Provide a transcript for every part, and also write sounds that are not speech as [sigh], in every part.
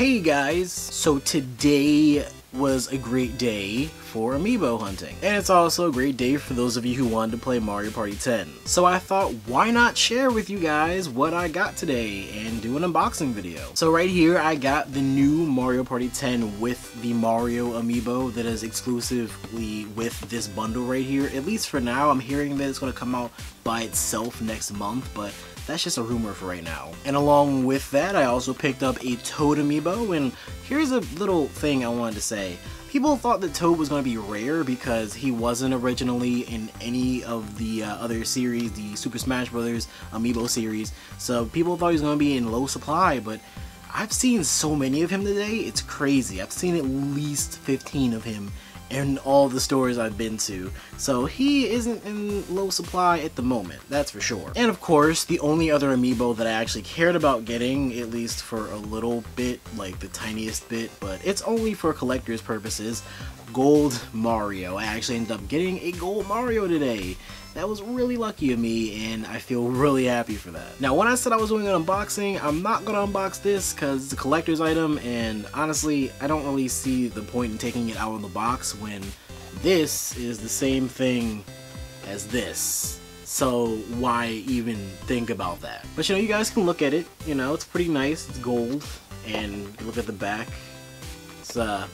Hey guys! So today was a great day for amiibo hunting. And it's also a great day for those of you who wanted to play Mario Party 10. So I thought, why not share with you guys what I got today and do an unboxing video. So right here, I got the new Mario Party 10 with the Mario amiibo that is exclusively with this bundle right here. At least for now, I'm hearing that it's going to come out by itself next month, but that's just a rumor for right now. And along with that, I also picked up a Toad amiibo, and here's a little thing I wanted to say. People thought that Toad was going to be rare because he wasn't originally in any of the uh, other series, the Super Smash Bros. amiibo series, so people thought he was going to be in low supply, but I've seen so many of him today, it's crazy. I've seen at least 15 of him in all the stores I've been to, so he isn't in low supply at the moment, that's for sure. And of course, the only other amiibo that I actually cared about getting, at least for a little bit, like the tiniest bit, but it's only for collector's purposes, Gold Mario. I actually ended up getting a Gold Mario today. That was really lucky of me and I feel really happy for that. Now when I said I was doing an unboxing, I'm not to unbox this because it's a collector's item and honestly I don't really see the point in taking it out of the box when this is the same thing as this. So why even think about that? But you know, you guys can look at it, you know, it's pretty nice, it's gold, and look at the back. It's uh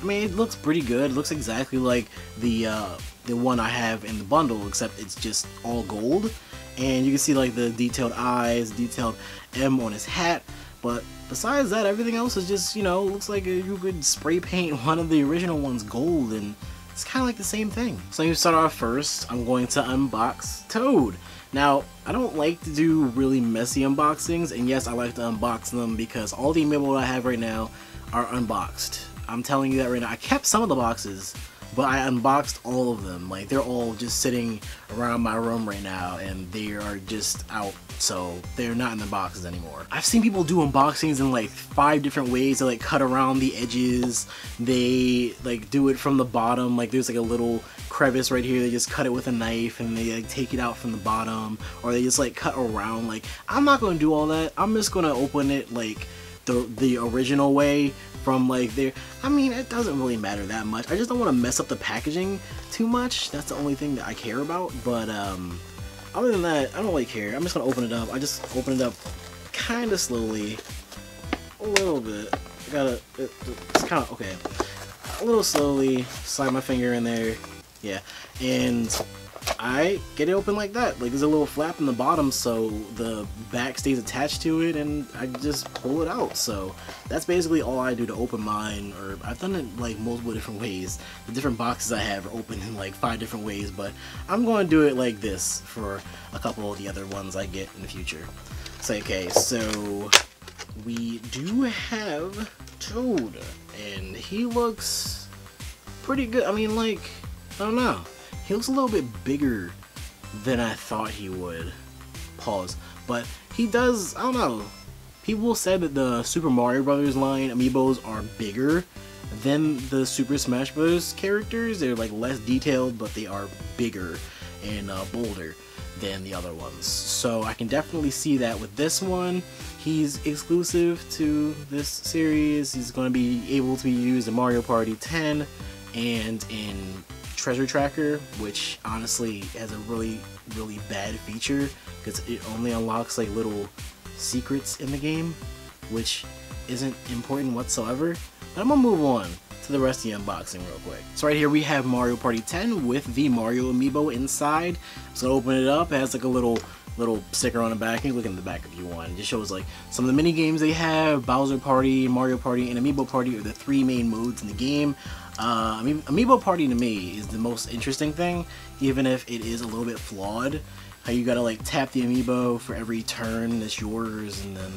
I mean, it looks pretty good. It looks exactly like the uh, the one I have in the bundle, except it's just all gold. And you can see like the detailed eyes, detailed M on his hat. But besides that, everything else is just, you know, looks like you could spray paint [laughs] one of the original ones gold and it's kind of like the same thing. So you start off first, I'm going to unbox Toad. Now, I don't like to do really messy unboxings, and yes, I like to unbox them because all the amiibo I have right now are unboxed. I'm telling you that right now. I kept some of the boxes, but I unboxed all of them. Like they're all just sitting around my room right now and they are just out. So they're not in the boxes anymore. I've seen people do unboxings in like five different ways. They like cut around the edges. They like do it from the bottom. Like there's like a little crevice right here. They just cut it with a knife and they like take it out from the bottom. Or they just like cut around. Like I'm not going to do all that. I'm just going to open it like the, the original way from like there. I mean, it doesn't really matter that much. I just don't want to mess up the packaging too much. That's the only thing that I care about. But um, other than that, I don't really care. I'm just gonna open it up. I just open it up kind of slowly, a little bit. I gotta. It, it's kind of okay. A little slowly. Slide my finger in there. Yeah, and I get it open like that. Like there's a little flap in the bottom so the back stays attached to it and I just pull it out. So that's basically all I do to open mine or I've done it like multiple different ways. The different boxes I have are open in like five different ways but I'm going to do it like this for a couple of the other ones I get in the future. So okay, so we do have Toad and he looks pretty good. I mean like, I don't know. He looks a little bit bigger than I thought he would. Pause. But he does, I don't know. People said that the Super Mario Brothers line amiibos are bigger than the Super Smash Bros. characters. They're like less detailed, but they are bigger and uh, bolder than the other ones. So I can definitely see that with this one. He's exclusive to this series. He's going to be able to be used in Mario Party 10 and in treasure tracker, which honestly has a really, really bad feature because it only unlocks like little secrets in the game, which isn't important whatsoever. But I'm gonna move on to the rest of the unboxing real quick. So right here we have Mario Party 10 with the Mario amiibo inside. So open it up, it has like a little little sticker on the back. You can look in the back if you want. It just shows like some of the mini games they have. Bowser Party, Mario Party, and Amiibo Party are the three main modes in the game. Uh, I mean Amiibo Party to me is the most interesting thing, even if it is a little bit flawed. How you gotta like tap the Amiibo for every turn that's yours, and then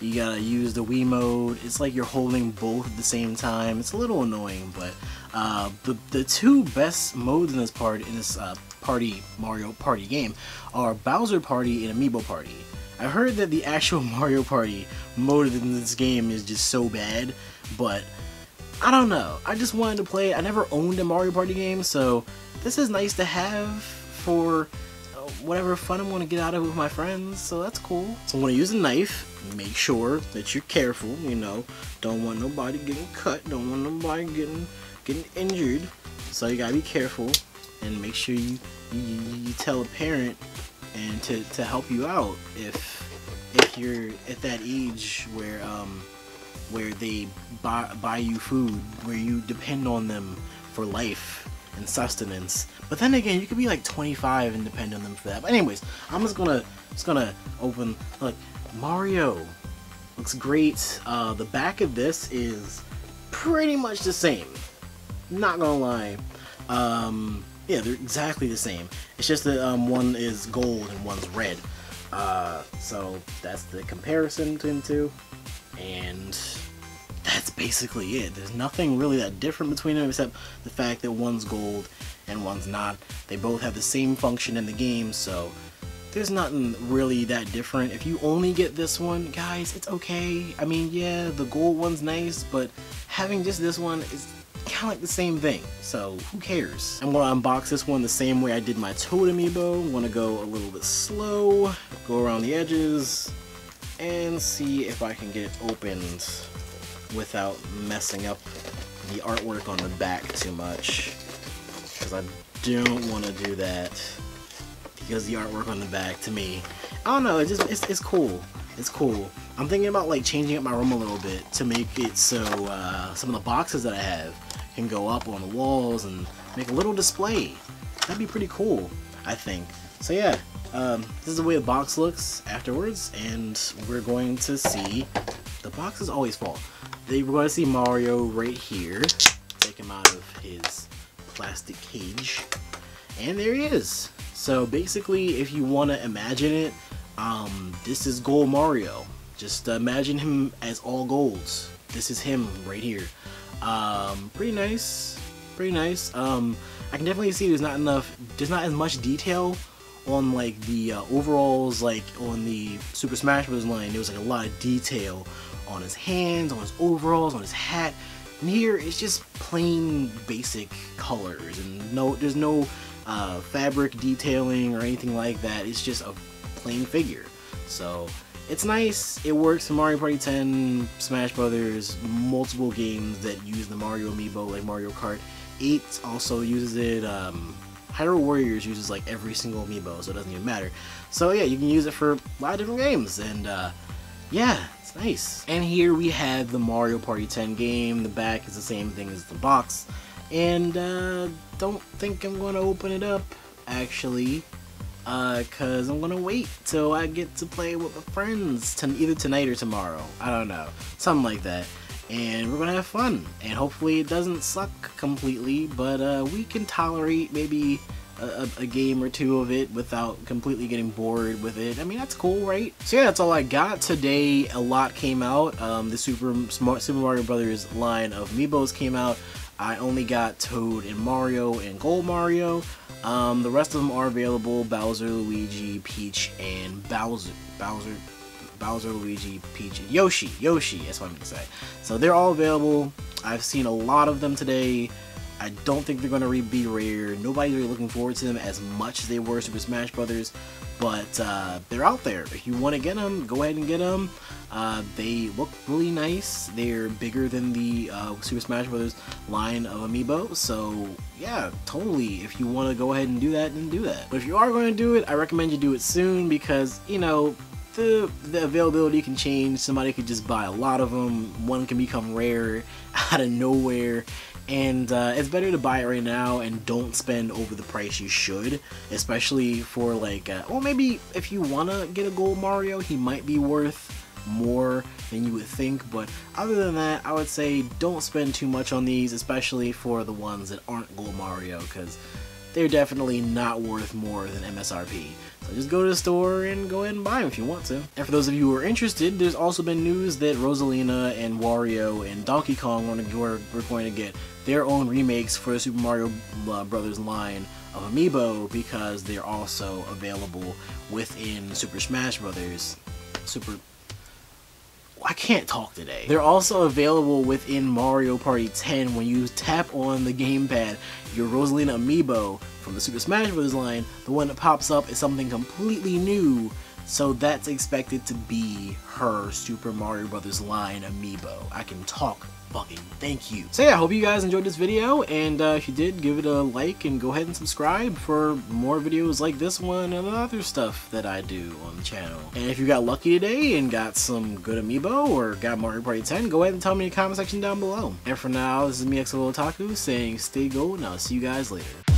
you gotta use the Wii mode. It's like you're holding both at the same time. It's a little annoying, but uh, the the two best modes in this part in this uh, party Mario Party game are Bowser Party and Amiibo Party. I heard that the [laughs] actual Mario Party mode in this game is just so bad, but I don't know. I just wanted to play. I never owned a Mario Party game, so this is nice to have for whatever fun I'm to get out of it with my friends, so that's cool. So I'm to use a knife. Make sure that you're careful, you know. Don't want nobody getting cut. Don't want nobody getting getting injured. So you gotta be careful and make sure you you, you tell a parent and to, to help you out if if you're at that age where um where they buy, buy you food where you depend on them for life and sustenance but then again you could be like 25 and depend on them for that but anyways i'm just gonna just gonna open like mario looks great uh the back of this is pretty much the same not gonna lie um yeah, they're exactly the same. It's just that um, one is gold and one's red. Uh, so that's the comparison between the two. And that's basically it. There's nothing really that different between them except the fact that one's gold and one's not. They both have the same function in the game, so there's nothing really that different. If you only get this one, guys, it's okay. I mean, yeah, the gold one's nice, but having just this one is kind of like the same thing, so who cares? I'm going to unbox this one the same way I did my Toad Amiibo. Going to go a little bit slow, go around the edges, and see if I can get it opened without messing up the artwork on the back too much. Because I don't want to do that. Because the artwork on the back, to me, I don't know, it's just, it's, it's cool. It's cool. I'm thinking about like changing up my room a little bit to make it so uh, some of the boxes that I have can go up on the walls and make a little display. That'd be pretty cool, I think. So yeah, um, this is the way the box looks afterwards, and we're going to see, the boxes always fall. They, we're going to see Mario right here, take him out of his plastic cage, and there he is. So basically, if you want to imagine it, um, this is Gold Mario. Just imagine him as all golds. This is him right here. Um, pretty nice, pretty nice. Um, I can definitely see there's not enough, there's not as much detail on like the uh, overalls, like on the Super Smash Bros. line. There was like a lot of detail on his hands, on his overalls, on his hat. And here it's just plain basic colors and no, there's no uh, fabric detailing or anything like that. It's just a plain figure. So it's nice. It works in Mario Party 10, Smash Brothers, multiple games that use the Mario amiibo, like Mario Kart 8 also uses it. Um, Hyrule Warriors uses like every single amiibo, so it doesn't even matter. So yeah, you can use it for a lot of different games, and uh, yeah, it's nice. And here we have the Mario Party 10 game. The back is the same thing as the box, and uh, don't think I'm going to open it up, actually uh, cause I'm gonna wait till I get to play with my friends to either tonight or tomorrow. I don't know, something like that. And we're gonna have fun, and hopefully it doesn't suck completely, but uh, we can tolerate maybe a, a, game or two of it without completely getting bored with it. I mean, that's cool, right? So yeah, that's all I got today. A lot came out. Um, the Super Super Mario Brothers line of Amiibos came out. I only got Toad and Mario and Gold Mario. Um, the rest of them are available: Bowser, Luigi, Peach, and Bowser. Bowser, Bowser, Luigi, Peach, and Yoshi. Yoshi, that's what I'm gonna say. So they're all available. I've seen a lot of them today. I don't think they're going to be rare. Nobody's really looking forward to them as much as they were Super Smash Brothers, but uh, they're out there. If you want to get them, go ahead and get them. Uh, they look really nice. They're bigger than the uh, Super Smash Brothers line of amiibo, so yeah, totally. If you want to go ahead and do that, then do that. But if you are going to do it, I recommend you do it soon because, you know, the, the availability can change. Somebody could just buy a lot of them. One can become rare [laughs] out of nowhere and uh, it's better to buy it right now and don't spend over the price you should especially for like uh, well maybe if you want to get a gold mario he might be worth more than you would think. But other than that i would say don't spend too much on these especially for the ones that aren't gold mario because they're definitely not worth more than msrp just go to the store and go ahead and buy them if you want to. And for those of you who are interested, there's also been news that Rosalina and Wario and Donkey Kong are, going to get their own remakes for the Super Mario uh, Brothers line of Amiibo because they're also available within Super Smash Brothers. Super I can't talk today. They're also available within Mario Party 10 when you tap on the gamepad. Your Rosalina amiibo from the Super Smash Bros. line, the one that pops up is something completely new so that's expected to be her Super Mario Brothers line amiibo. I can talk fucking thank you. So yeah, I hope you guys enjoyed this video, and uh, if you did, give it a like and go ahead and subscribe for more videos like this one and other stuff that I do on the channel. And if you got lucky today and got some good amiibo or got Mario Party 10, go ahead and tell me in the comment section down below. And for now, this is me, XO Otaku, saying stay gold, and I'll see you guys later.